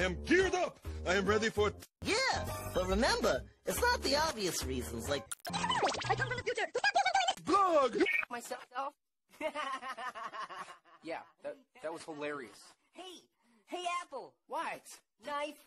I am geared up. I am ready for Yeah, but remember, it's not the obvious reasons, like I come from the future. Blog. myself. yeah, that, that was hilarious. Hey, hey, Apple. What? Knife.